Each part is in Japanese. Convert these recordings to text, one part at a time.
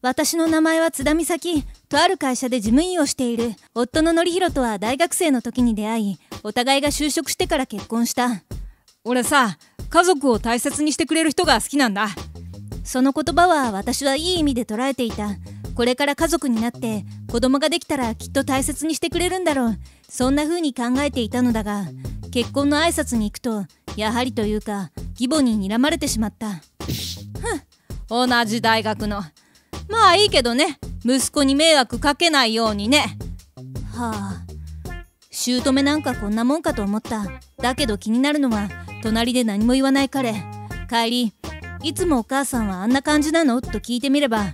私の名前は津田美咲。とある会社で事務員をしている。夫の典弘とは大学生の時に出会いお互いが就職してから結婚した。俺さ家族を大切にしてくれる人が好きなんだ。その言葉は私はいい意味で捉えていた。これから家族になって子供ができたらきっと大切にしてくれるんだろう。そんな風に考えていたのだが結婚の挨拶に行くとやはりというか義母に睨まれてしまった。ふん同じ大学のまあいいけどね。息子に迷惑かけないようにね。はあ。姑なんかこんなもんかと思った。だけど気になるのは隣で何も言わない彼。帰りいつもお母さんはあんな感じなの？と聞いてみれば。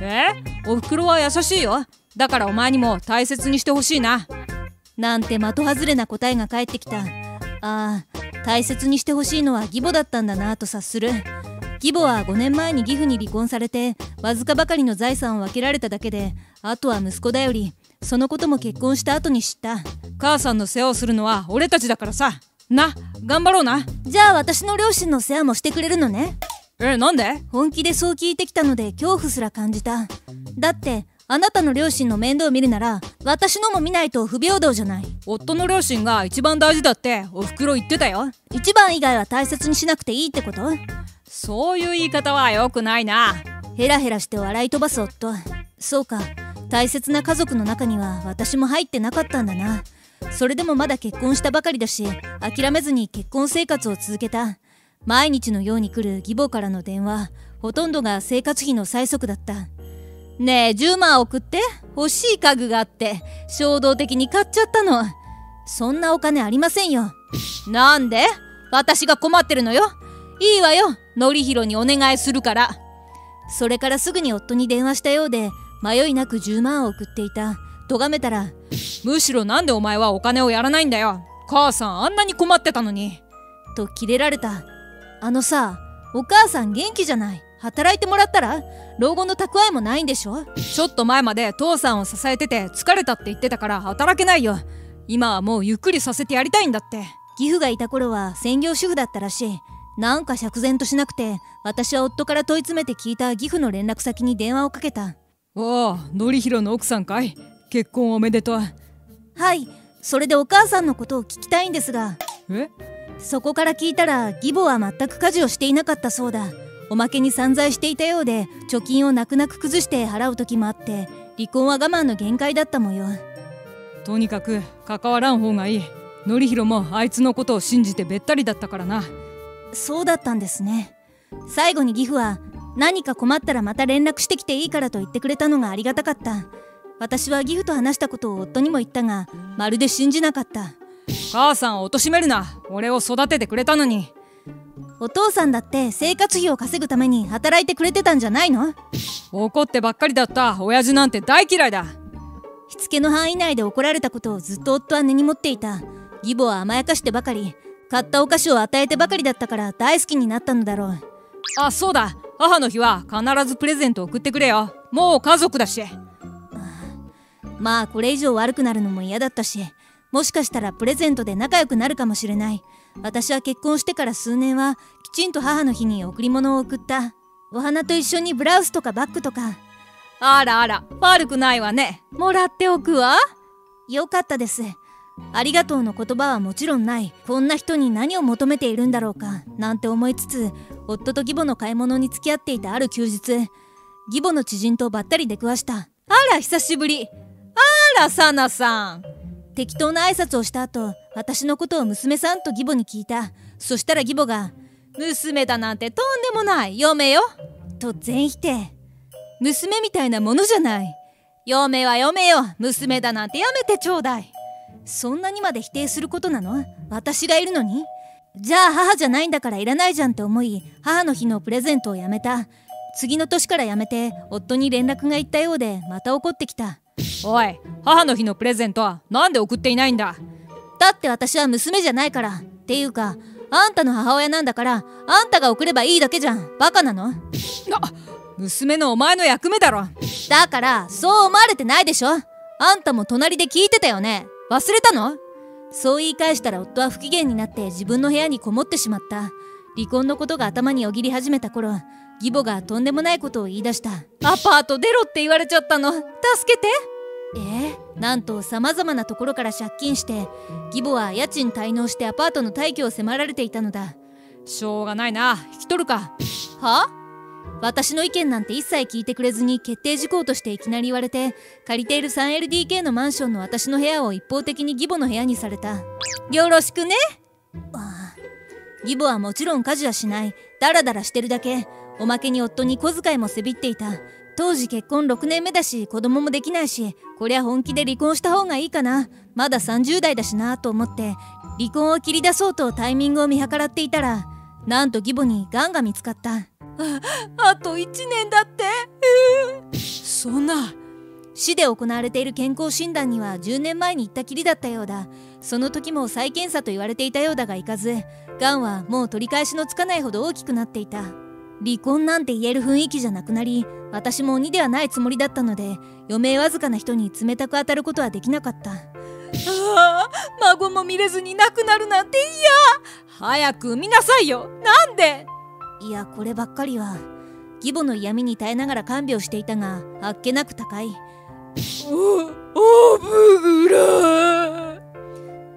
え？おふくろは優しいよ。だからお前にも大切にしてほしいな。なんて的外れな答えが返ってきた。ああ大切にしてほしいのは義母だったんだなと察する義母は5年前に義父に離婚されてわずかばかりの財産を分けられただけであとは息子だよりそのことも結婚した後に知った。母さんの世話をするのは俺たちだからさ。な頑張ろうな。じゃあ私の両親の世話もしてくれるのね。えなんで？本気でそう聞いてきたので恐怖すら感じた。だってあなたの両親の面倒を見るなら私のも見ないと不平等じゃない。夫の両親が一番大事だっておふくろ言ってたよ。一番以外は大切にしなくていいってこと？そういう言い方は良くないな。ヘラヘラして笑い飛ばす夫。そうか。大切な家族の中には私も入ってなかったんだな。それでもまだ結婚したばかりだし諦めずに結婚生活を続けた。毎日のように来る義母からの電話。ほとんどが生活費の催促だった。ねえ10万送って。欲しい家具があって。衝動的に買っちゃったの。そんなお金ありませんよ。なんで？私が困ってるのよ。いいわよ。典弘にお願いするから。それからすぐに夫に電話したようで迷いなく10万を送っていた。咎めたらむしろなんでお前はお金をやらないんだよ。母さんあんなに困ってたのに。とキレられた。あのさお母さん元気じゃない。働いてもらったら老後の蓄えもないんでしょ。ちょっと前まで父さんを支えてて疲れたって言ってたから働けないよ。今はもうゆっくりさせてやりたいんだって。義父がいた頃は専業主婦だったらしい。なんか釈然としなくて私は夫から問い詰めて聞いた義父の連絡先に電話をかけた。おお典弘の奥さんかい。結婚おめでとう。はいそれでお母さんのことを聞きたいんですが。え？そこから聞いたら義母は全く家事をしていなかったそうだ。おまけに散財していたようで貯金を泣く泣く崩して払う時もあって離婚は我慢の限界だった模様とにかく関わらん方がいい。典弘もあいつのことを信じてべったりだったからなそうだったんですね。最後に義父は何か困ったらまた連絡してきていいからと言ってくれたのがありがたかった。私は義父と話したことを夫にも言ったがまるで信じなかった。母さんを貶めるな。俺を育ててくれたのに。お父さんだって生活費を稼ぐために働いてくれてたんじゃないの？怒ってばっかりだった。親父なんて大嫌いだ。しつけの範囲内で怒られたことをずっと夫は根に持っていた。義母は甘やかしてばかり買ったお菓子を与えてばかりだったから大好きになったのだろう。あそうだ。母の日は必ずプレゼント送ってくれよ。もう家族だし。まあこれ以上悪くなるのも嫌だったしもしかしたらプレゼントで仲良くなるかもしれない。私は結婚してから数年はきちんと母の日に贈り物を送った。お花と一緒にブラウスとかバッグとか。あらあら悪くないわね。もらっておくわ。よかったですありがとうの言葉はもちろんない。こんな人に何を求めているんだろうか。なんて思いつつ夫と義母の買い物に付き合っていたある休日義母の知人とばったり出くわした。あら久しぶり。あらサナさん。適当な挨拶をした後私のことを娘さんと義母に聞いた。そしたら義母が「娘だなんてとんでもない。嫁よ」と全否定娘みたいなものじゃない。嫁は嫁よ。娘だなんてやめてちょうだい。そんなにまで否定することなの？私がいるのに？じゃあ母じゃないんだからいらないじゃんって思い母の日のプレゼントをやめた。次の年からやめて夫に連絡がいったようでまた怒ってきた。おい母の日のプレゼントはなんで送っていないんだ？だって私は娘じゃないから。っていうかあんたの母親なんだからあんたが送ればいいだけじゃん。バカなの？娘のお前の役目だろ。だからそう思われてないでしょ？あんたも隣で聞いてたよね？忘れたの？そう言い返したら夫は不機嫌になって自分の部屋にこもってしまった。離婚のことが頭によぎり始めた頃義母がとんでもないことを言い出した。アパート出ろって言われちゃったの。助けて。えー、なんとさまざまなところから借金して義母は家賃滞納してアパートの退去を迫られていたのだ。しょうがないな。引き取るか。は？私の意見なんて一切聞いてくれずに決定事項としていきなり言われて借りている 3LDK のマンションの私の部屋を一方的に義母の部屋にされた。よろしくね。ああ。義母はもちろん家事はしない。ダラダラしてるだけ。おまけに夫に小遣いもせびっていた。当時結婚6年目だし子供もできないしこりゃ本気で離婚した方がいいかな。まだ30代だしなと思って離婚を切り出そうとタイミングを見計らっていたらなんと義母に癌が見つかったああと1年だって。そんな。市で行われている健康診断には10年前に行ったきりだったようだ。その時も再検査と言われていたようだがいかず癌はもう取り返しのつかないほど大きくなっていた。離婚なんて言える雰囲気じゃなくなり私も鬼ではないつもりだったので余命わずかな人に冷たく当たることはできなかった。ああ孫も見れずに亡くなるなんて嫌。早く見なさいよ。なんで？いやこればっかりは。義母の嫌味に耐えながら看病していたがあっけなく高い。おおぶら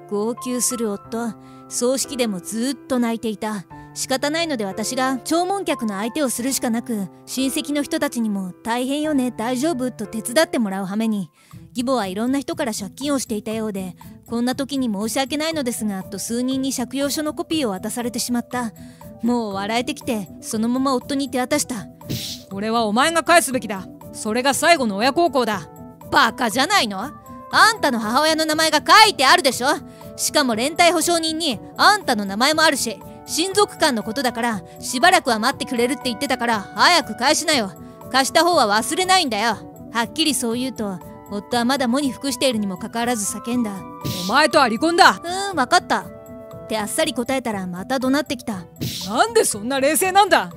号泣する夫葬式でもずっと泣いていた。仕方ないので私が弔問客の相手をするしかなく親戚の人たちにも「大変よね大丈夫?」と手伝ってもらう羽目に。義母はいろんな人から借金をしていたようでこんな時に申し訳ないのですがと数人に借用書のコピーを渡されてしまった。もう笑えてきてそのまま夫に手渡した。これはお前が返すべきだ。それが最後の親孝行だ。バカじゃないの？あんたの母親の名前が書いてあるでしょ？しかも連帯保証人にあんたの名前もあるし親族間のことだからしばらくは待ってくれるって言ってたから早く返しなよ。貸した方は忘れないんだよ。はっきりそう言うと夫はまだ喪に服しているにもかかわらず叫んだ。お前とは離婚だ。うーん分かった。ってあっさり答えたらまた怒鳴ってきた。なんでそんな冷静なんだ。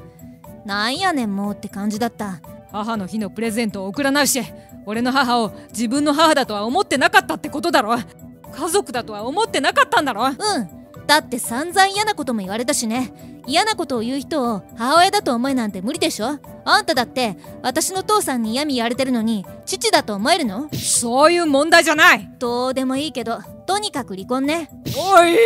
なんやねんもうって感じだった。母の日のプレゼントを送らないし俺の母を自分の母だとは思ってなかったってことだろ。家族だとは思ってなかったんだろ。うんだって散々嫌なことも言われたしね。嫌なことを言う人を母親だと思えなんて無理でしょ。あんただって私の父さんに嫌味言われてるのに父だと思えるの？そういう問題じゃない。どうでもいいけどとにかく離婚ね。おい。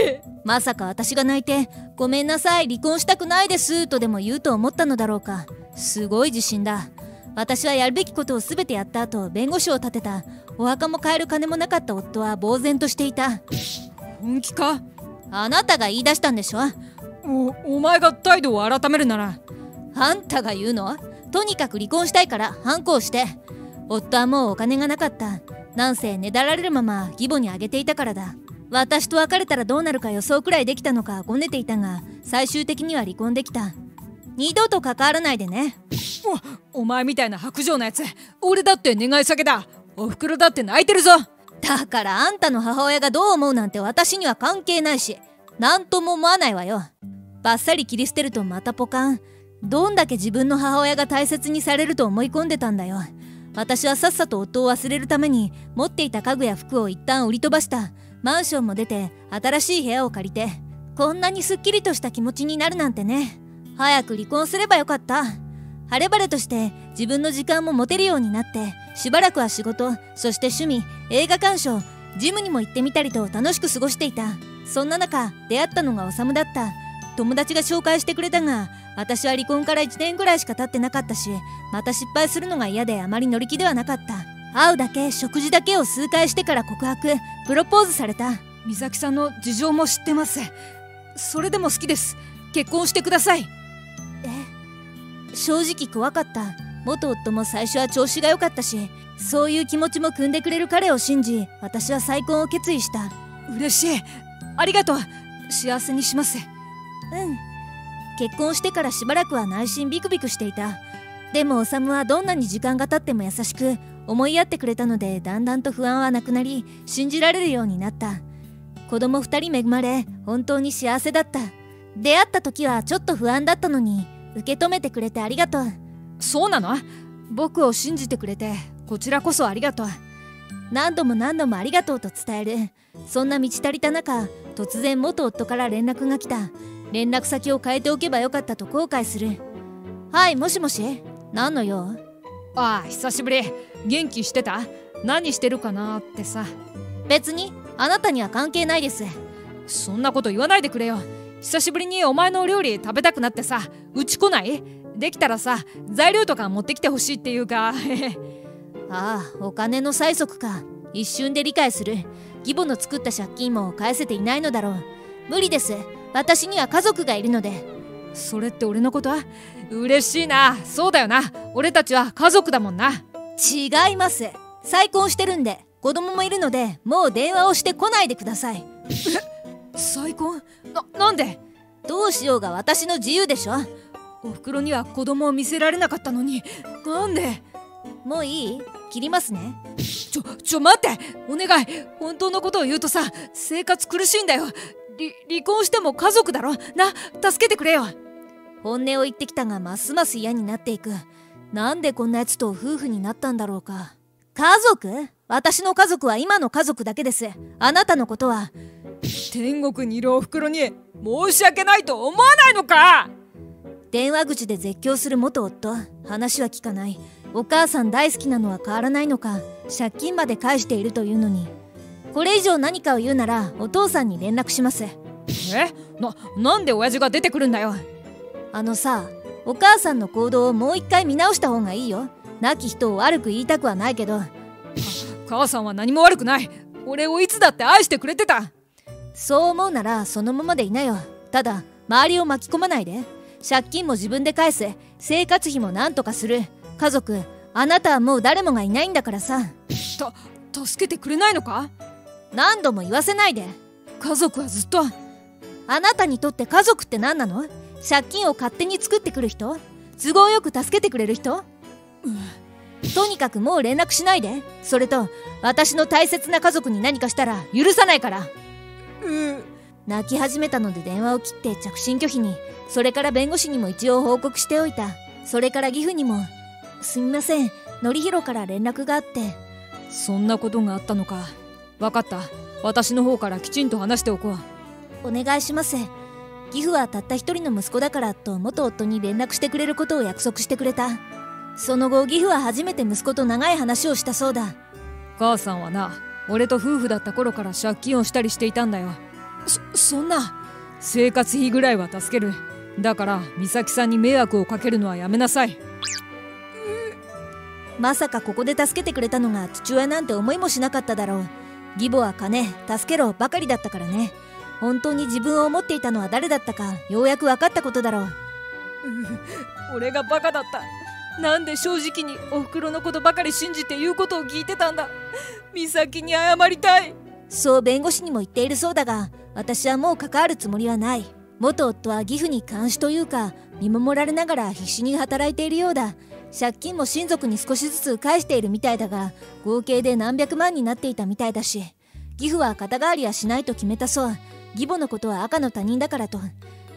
まさか私が泣いて「ごめんなさい離婚したくないです」とでも言うと思ったのだろうか。すごい自信だ。私はやるべきことを全てやった後弁護士を立てた。お墓も買える金もなかった夫は呆然としていた。本気か？あなたが言い出したんでしょ？おお前が態度を改めるなら。あんたが言うの？とにかく離婚したいから反抗して。夫はもうお金がなかった。なんせねだられるまま義母にあげていたからだ。私と別れたらどうなるか予想くらいできたのかごねていたが最終的には離婚できた。二度と関わらないでね。おお前みたいな白状なやつ俺だって願い下げだ。おふくろだって泣いてるぞだからあんたの母親がどう思うなんて私には関係ないし何とも思わないわよ。バッサリ切り捨てるとまたポカン。どんだけ自分の母親が大切にされると思い込んでたんだよ。私はさっさと夫を忘れるために持っていた家具や服を一旦売り飛ばした。マンションも出て新しい部屋を借りて。こんなにすっきりとした気持ちになるなんてね。早く離婚すればよかった。晴れ晴れとして自分の時間も持てるようになってしばらくは仕事そして趣味映画鑑賞ジムにも行ってみたりと楽しく過ごしていた。そんな中出会ったのが修だった。友達が紹介してくれたが私は離婚から1年ぐらいしか経ってなかったしまた失敗するのが嫌であまり乗り気ではなかった。会うだけ食事だけを数回してから告白プロポーズされた。美咲さんの事情も知ってます。それでも好きです。結婚してください。正直怖かった。元夫も最初は調子が良かったしそういう気持ちも汲んでくれる彼を信じ私は再婚を決意した。嬉しい。ありがとう。幸せにします。うん。結婚してからしばらくは内心ビクビクしていた。でも修はどんなに時間が経っても優しく思いやってくれたのでだんだんと不安はなくなり信じられるようになった。子供2人恵まれ本当に幸せだった。出会った時はちょっと不安だったのに受け止めてくれてありがとう。そうなの？僕を信じてくれてこちらこそありがとう。何度も何度もありがとうと伝える。そんな満ち足りた中突然元夫から連絡が来た。連絡先を変えておけばよかったと後悔する。はいもしもし？何の用？ああ久しぶり。元気してた？何してるかなってさ。別にあなたには関係ないです。そんなこと言わないでくれよ久しぶりにお前のお料理食べたくなってさうち来ない？できたらさ材料とか持ってきてほしいっていうか。ああお金の催促か。一瞬で理解する。義母の作った借金も返せていないのだろう。無理です。私には家族がいるので。それって俺のこと？嬉しいな。そうだよな。俺たちは家族だもんな。違います。再婚してるんで子供もいるのでもう電話をしてこないでください 再婚？ななんで？どうしようが私の自由でしょ？お袋には子供を見せられなかったのに。なんで？もういい？切りますね。ちょちょ待って！お願い！本当のことを言うとさ生活苦しいんだよ。離婚しても家族だろ？な助けてくれよ。本音を言ってきたがますます嫌になっていく。なんでこんなやつと夫婦になったんだろうか。家族？私の家族は今の家族だけです。あなたのことは。天国にいるおふくろに申し訳ないと思わないのか？電話口で絶叫する元夫。話は聞かない。お母さん大好きなのは変わらないのか。借金まで返しているというのに。これ以上何かを言うならお父さんに連絡します。え？ななんで親父が出てくるんだよ？あのさお母さんの行動をもう一回見直した方がいいよ。亡き人を悪く言いたくはないけど母さんは何も悪くない。俺をいつだって愛してくれてた。そう思うならそのままでいなよ。ただ周りを巻き込まないで。借金も自分で返す生活費も何とかする。家族あなたはもう誰もがいないんだからさ。た助けてくれないのか？何度も言わせないで。家族はずっと。あなたにとって家族って何なの？借金を勝手に作ってくる人？都合よく助けてくれる人、うん、とにかくもう連絡しないで。それと私の大切な家族に何かしたら許さないから。うん。泣き始めたので電話を切って着信拒否にそれから弁護士にも一応報告しておいた。それから義父にもすみません典弘から連絡があって。そんなことがあったのか。分かった。私の方からきちんと話しておこう。お願いします。義父はたった一人の息子だからと元夫に連絡してくれることを約束してくれたその後義父は初めて息子と長い話をしたそうだ。母さんはな俺と夫婦だった頃から借金をしたりしていたんだよ。そそんな生活費ぐらいは助ける。だから美咲さんに迷惑をかけるのはやめなさい。まさかここで助けてくれたのが父親なんて思いもしなかっただろう。義母は金助けろばかりだったからね。本当に自分を思っていたのは誰だったかようやく分かったことだろう。俺がバカだったなんで正直におふくろのことばかり信じて言うことを聞いてたんだ。美咲に謝りたい。そう弁護士にも言っているそうだが私はもう関わるつもりはない。元夫は義父に監視というか見守られながら必死に働いているようだ。借金も親族に少しずつ返しているみたいだが合計で何百万になっていたみたいだし義父は肩代わりはしないと決めたそう。義母のことは赤の他人だからと。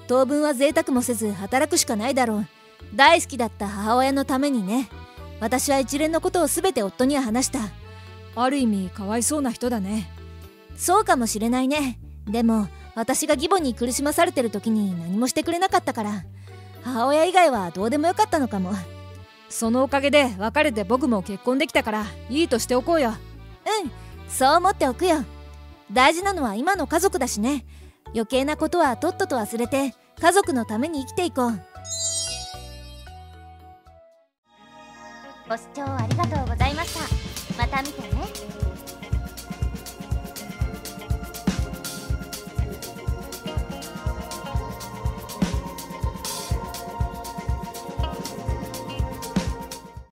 当分は贅沢もせず働くしかないだろう。大好きだった母親のためにね。私は一連のことを全て夫には話した。ある意味かわいそうな人だね。そうかもしれないね。でも私が義母に苦しまされてる時に何もしてくれなかったから母親以外はどうでもよかったのかも。そのおかげで別れて僕も結婚できたからいいとしておこうよ。うんそう思っておくよ。大事なのは今の家族だしね。余計なことはとっとと忘れて家族のために生きていこうご視聴ありがとうございました。また見てね。